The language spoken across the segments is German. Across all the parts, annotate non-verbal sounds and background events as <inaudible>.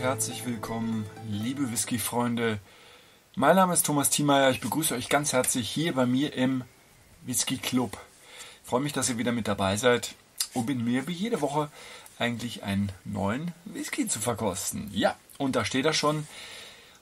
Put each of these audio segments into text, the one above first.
Herzlich willkommen, liebe Whisky-Freunde. Mein Name ist Thomas Thiemeyer. Ich begrüße euch ganz herzlich hier bei mir im Whisky Club. Ich freue mich, dass ihr wieder mit dabei seid, um mit mir wie jede Woche eigentlich einen neuen Whisky zu verkosten. Ja, und da steht er schon.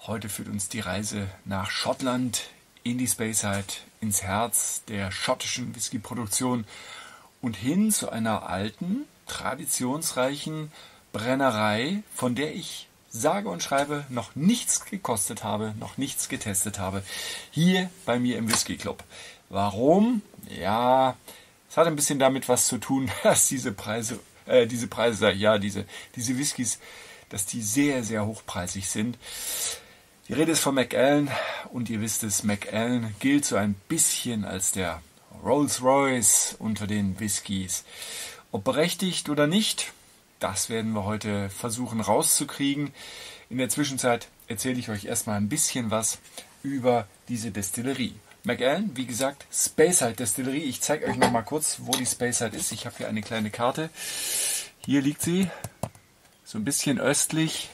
Heute führt uns die Reise nach Schottland in die Speyside, ins Herz der schottischen Whisky-Produktion und hin zu einer alten, traditionsreichen Brennerei, von der ich sage und schreibe noch nichts gekostet habe, noch nichts getestet habe, hier bei mir im Whisky Club. Warum? Ja, es hat ein bisschen damit was zu tun, <laughs> dass diese Preise, äh, diese Preise, ja, diese, diese Whiskys, dass die sehr, sehr hochpreisig sind. Die Rede ist von McAllen und ihr wisst es, McAllen gilt so ein bisschen als der Rolls-Royce unter den Whiskys. Ob berechtigt oder nicht, das werden wir heute versuchen rauszukriegen. In der Zwischenzeit erzähle ich euch erstmal ein bisschen was über diese Destillerie. McAllen, wie gesagt, Speyside Destillerie. Ich zeige euch noch mal kurz, wo die Speyside ist. Ich habe hier eine kleine Karte. Hier liegt sie, so ein bisschen östlich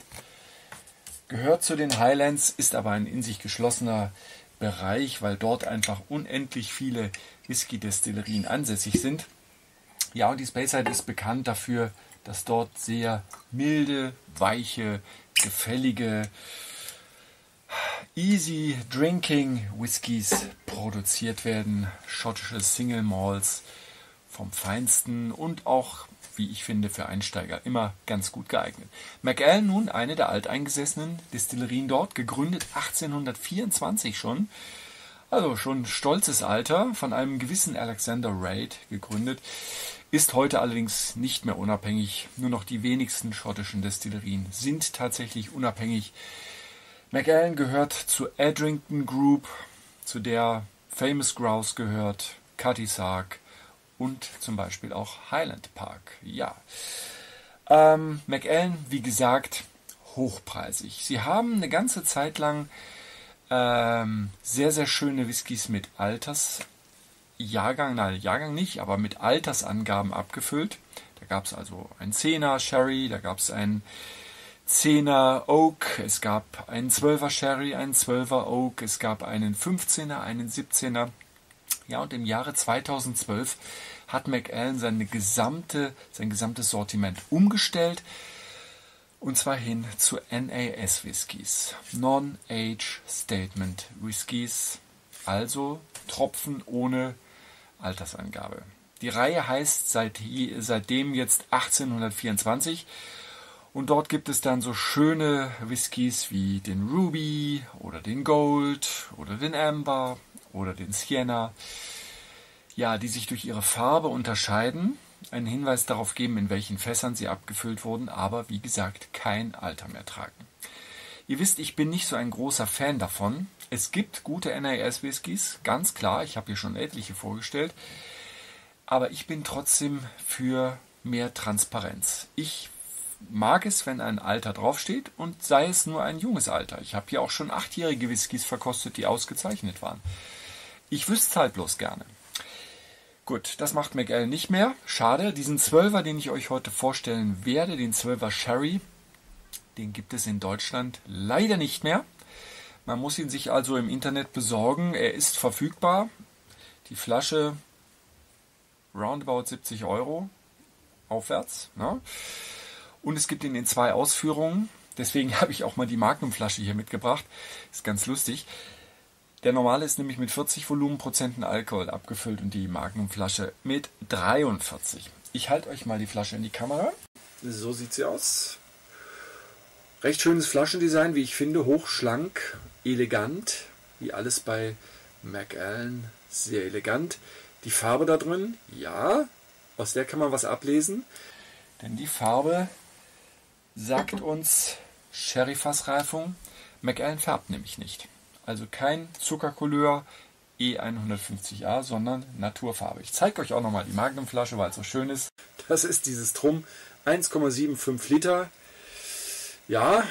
gehört zu den Highlands, ist aber ein in sich geschlossener Bereich, weil dort einfach unendlich viele Whisky-Destillerien ansässig sind. Ja, und die Speyside ist bekannt dafür, dass dort sehr milde, weiche, gefällige, easy drinking Whiskys produziert werden. Schottische Single Malls vom Feinsten und auch wie ich finde, für Einsteiger immer ganz gut geeignet. McAllen nun eine der alteingesessenen Destillerien dort, gegründet 1824 schon. Also schon stolzes Alter, von einem gewissen Alexander Reid gegründet, ist heute allerdings nicht mehr unabhängig. Nur noch die wenigsten schottischen Destillerien sind tatsächlich unabhängig. McAllen gehört zur Edrington Group, zu der Famous Grouse gehört, Cutty Sark, und zum Beispiel auch Highland Park. Ja. Ähm, McAllen, wie gesagt, hochpreisig. Sie haben eine ganze Zeit lang ähm, sehr, sehr schöne Whiskys mit Altersjahrgang, nein, Jahrgang nicht, aber mit Altersangaben abgefüllt. Da gab es also ein 10er Sherry, da gab es ein 10er Oak, es gab einen 12er Sherry, einen 12er Oak, es gab einen 15er, einen 17er. Ja, und im Jahre 2012 hat McAllen seine gesamte, sein gesamtes Sortiment umgestellt. Und zwar hin zu NAS Whiskys. Non-Age Statement Whiskys. Also Tropfen ohne Altersangabe. Die Reihe heißt seit, seitdem jetzt 1824. Und dort gibt es dann so schöne Whiskys wie den Ruby oder den Gold oder den Amber oder den Sienna, ja, die sich durch ihre Farbe unterscheiden, einen Hinweis darauf geben, in welchen Fässern sie abgefüllt wurden, aber wie gesagt kein Alter mehr tragen. Ihr wisst, ich bin nicht so ein großer Fan davon. Es gibt gute NAS Whiskys, ganz klar, ich habe hier schon etliche vorgestellt, aber ich bin trotzdem für mehr Transparenz. Ich mag es, wenn ein Alter draufsteht und sei es nur ein junges Alter. Ich habe hier auch schon achtjährige Whiskys verkostet, die ausgezeichnet waren. Ich wüsste es halt bloß gerne. Gut, das macht McAllen nicht mehr. Schade. Diesen Zwölfer, den ich euch heute vorstellen werde, den Zwölfer Sherry, den gibt es in Deutschland leider nicht mehr. Man muss ihn sich also im Internet besorgen. Er ist verfügbar. Die Flasche roundabout 70 Euro aufwärts. Ne? Und es gibt ihn in zwei Ausführungen. Deswegen <laughs> habe ich auch mal die Magnumflasche hier mitgebracht. Ist ganz lustig. Der normale ist nämlich mit 40 Volumenprozenten Alkohol abgefüllt und die Magnumflasche mit 43. Ich halte euch mal die Flasche in die Kamera. So sieht sie aus. Recht schönes Flaschendesign, wie ich finde, hochschlank, elegant, wie alles bei Macallan, sehr elegant. Die Farbe da drin, ja, aus der kann man was ablesen, denn die Farbe sagt uns Sherryfassreifung. Macallan färbt nämlich nicht. Also kein Zuckercouleur E150A, sondern Naturfarbe. Ich zeige euch auch nochmal die Magnumflasche, weil es so schön ist. Das ist dieses Drum 1,75 Liter. Ja,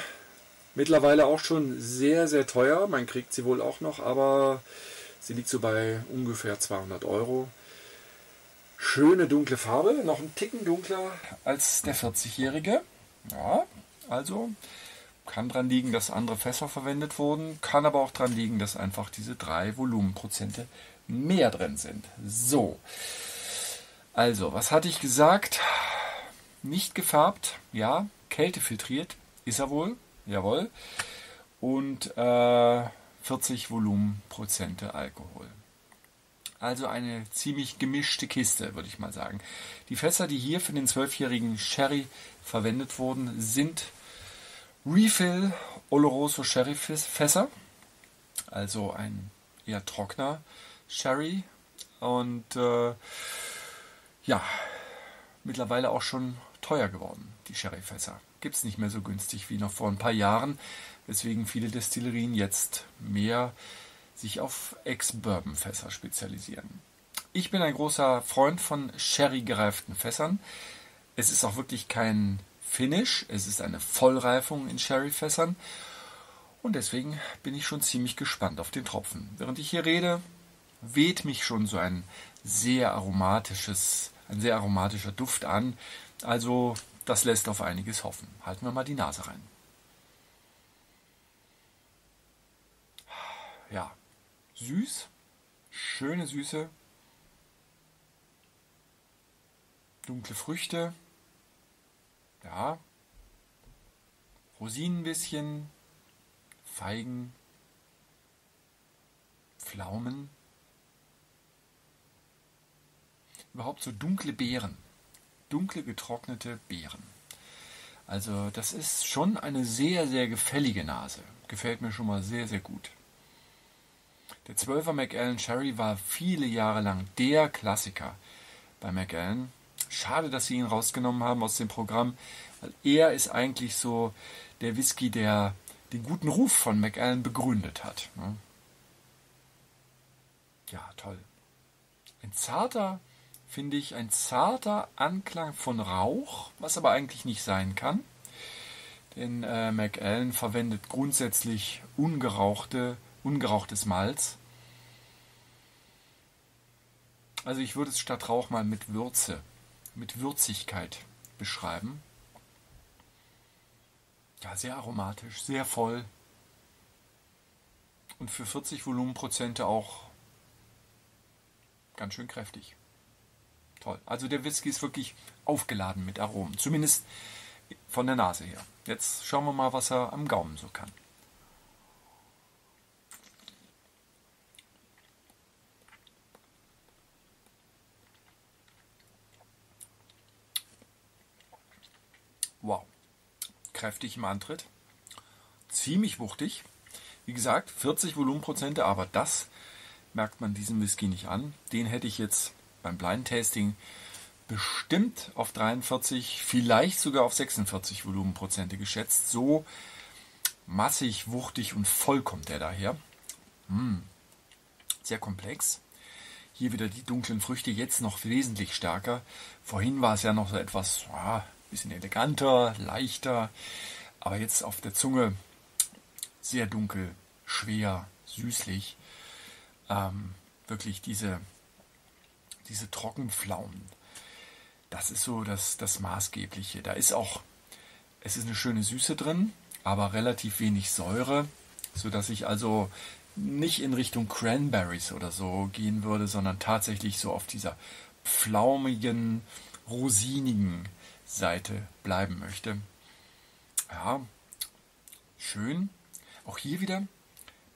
mittlerweile auch schon sehr, sehr teuer. Man kriegt sie wohl auch noch, aber sie liegt so bei ungefähr 200 Euro. Schöne dunkle Farbe, noch ein Ticken dunkler als der 40-jährige. Ja, Also kann dran liegen, dass andere Fässer verwendet wurden, kann aber auch dran liegen, dass einfach diese drei Volumenprozente mehr drin sind. So. Also, was hatte ich gesagt? Nicht gefärbt, ja. Kältefiltriert ist er wohl, jawohl. Und äh, 40 Volumenprozente Alkohol. Also eine ziemlich gemischte Kiste, würde ich mal sagen. Die Fässer, die hier für den zwölfjährigen Sherry verwendet wurden, sind Refill Oloroso Sherry Fässer. Also ein eher trockener Sherry. Und äh, ja, mittlerweile auch schon teuer geworden, die Sherryfässer. Gibt es nicht mehr so günstig wie noch vor ein paar Jahren, weswegen viele Destillerien jetzt mehr sich auf Ex-Bourbon-Fässer spezialisieren. Ich bin ein großer Freund von Sherry-gereiften Fässern. Es ist auch wirklich kein Finish, es ist eine Vollreifung in Sherry-Fässern. Und deswegen bin ich schon ziemlich gespannt auf den Tropfen. Während ich hier rede, weht mich schon so ein sehr aromatisches, ein sehr aromatischer Duft an. Also das lässt auf einiges hoffen. Halten wir mal die Nase rein. Ja, süß, schöne Süße, dunkle Früchte, ja, Rosinen ein bisschen, Feigen, Pflaumen, überhaupt so dunkle Beeren, dunkle getrocknete Beeren. Also das ist schon eine sehr, sehr gefällige Nase. Gefällt mir schon mal sehr, sehr gut. Der 12er McAllen Cherry war viele Jahre lang der Klassiker bei McAllen. Schade, dass sie ihn rausgenommen haben aus dem Programm, weil er ist eigentlich so der Whisky, der den guten Ruf von McAllen begründet hat. Ne? Ja, toll. Ein zarter, finde ich, ein zarter Anklang von Rauch, was aber eigentlich nicht sein kann. Denn äh, McAllen verwendet grundsätzlich ungerauchte ungerauchtes Malz. Also ich würde es statt Rauch mal mit Würze, mit Würzigkeit beschreiben. Ja, sehr aromatisch, sehr voll. Und für 40 Volumenprozente auch ganz schön kräftig. Toll. Also der Whisky ist wirklich aufgeladen mit Aromen. Zumindest von der Nase her. Jetzt schauen wir mal, was er am Gaumen so kann. Wow. Kräftig im Antritt. Ziemlich wuchtig. Wie gesagt, 40 Volumenprozente, aber das merkt man diesem Whisky nicht an. Den hätte ich jetzt beim Blind Tasting bestimmt auf 43, vielleicht sogar auf 46 Volumenprozente geschätzt. So massig, wuchtig und voll kommt der daher. Hm. Sehr komplex. Hier wieder die dunklen Früchte, jetzt noch wesentlich stärker. Vorhin war es ja noch so etwas, ah, bisschen eleganter, leichter, aber jetzt auf der Zunge sehr dunkel, schwer, süßlich. Ähm, wirklich diese, diese Trockenpflaumen. Das ist so das, das Maßgebliche. Da ist auch, es ist eine schöne Süße drin, aber relativ wenig Säure, sodass ich also nicht in Richtung Cranberries oder so gehen würde, sondern tatsächlich so auf dieser pflaumigen, rosinigen Seite bleiben möchte. Ja, schön. Auch hier wieder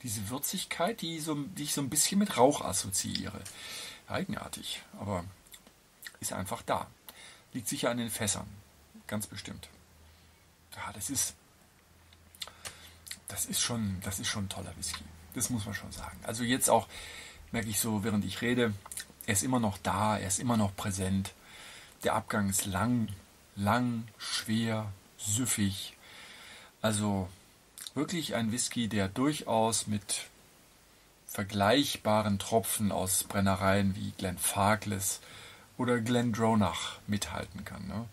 diese Würzigkeit, die, so, die ich so ein bisschen mit Rauch assoziiere. Eigenartig, aber ist einfach da. Liegt sicher an den Fässern, ganz bestimmt. Ja, das ist, das ist schon, das ist schon ein toller Whisky. Das muss man schon sagen. Also jetzt auch merke ich so, während ich rede, er ist immer noch da, er ist immer noch präsent. Der Abgang ist lang, lang, schwer, süffig. Also wirklich ein Whisky, der durchaus mit vergleichbaren Tropfen aus Brennereien wie Glenfarclas oder Glendronach mithalten kann. Ne?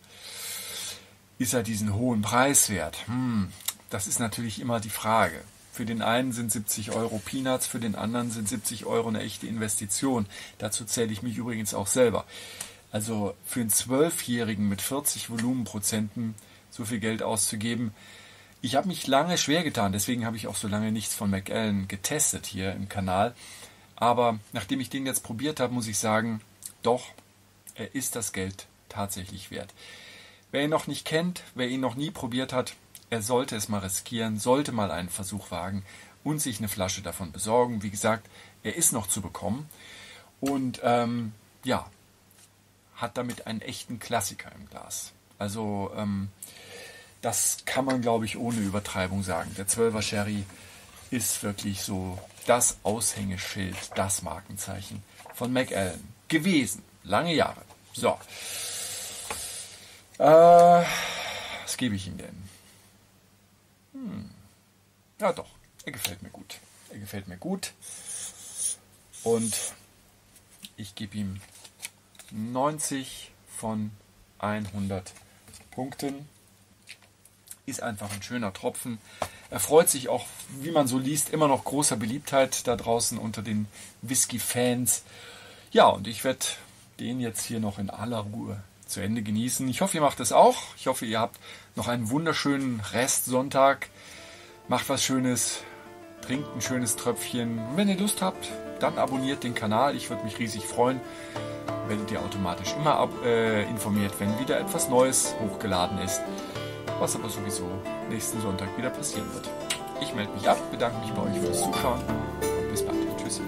Ist er diesen hohen Preis wert? Hm, das ist natürlich immer die Frage. Für den einen sind 70 Euro Peanuts, für den anderen sind 70 Euro eine echte Investition. Dazu zähle ich mich übrigens auch selber. Also für einen Zwölfjährigen mit 40 Volumenprozenten so viel Geld auszugeben. Ich habe mich lange schwer getan, deswegen habe ich auch so lange nichts von McAllen getestet hier im Kanal. Aber nachdem ich den jetzt probiert habe, muss ich sagen, doch, er ist das Geld tatsächlich wert. Wer ihn noch nicht kennt, wer ihn noch nie probiert hat, er sollte es mal riskieren, sollte mal einen Versuch wagen und sich eine Flasche davon besorgen. Wie gesagt, er ist noch zu bekommen und ähm, ja, hat damit einen echten Klassiker im Glas. Also ähm, das kann man, glaube ich, ohne Übertreibung sagen. Der 12er Sherry ist wirklich so das Aushängeschild, das Markenzeichen von McAllen gewesen. Lange Jahre. So. Äh, was gebe ich ihm denn? Hm. Ja, doch. Er gefällt mir gut. Er gefällt mir gut. Und ich gebe ihm 90 von 100 Punkten. Ist einfach ein schöner Tropfen. Er freut sich auch, wie man so liest, immer noch großer Beliebtheit da draußen unter den Whisky-Fans. Ja, und ich werde den jetzt hier noch in aller Ruhe zu Ende genießen. Ich hoffe, ihr macht es auch. Ich hoffe, ihr habt noch einen wunderschönen Restsonntag. Macht was Schönes, trinkt ein schönes Tröpfchen. Und wenn ihr Lust habt, dann abonniert den Kanal. Ich würde mich riesig freuen. Werdet ihr automatisch immer äh, informiert, wenn wieder etwas Neues hochgeladen ist. Was aber sowieso nächsten Sonntag wieder passieren wird. Ich melde mich ab, bedanke mich bei euch fürs Zuschauen und bis bald. Tschüss.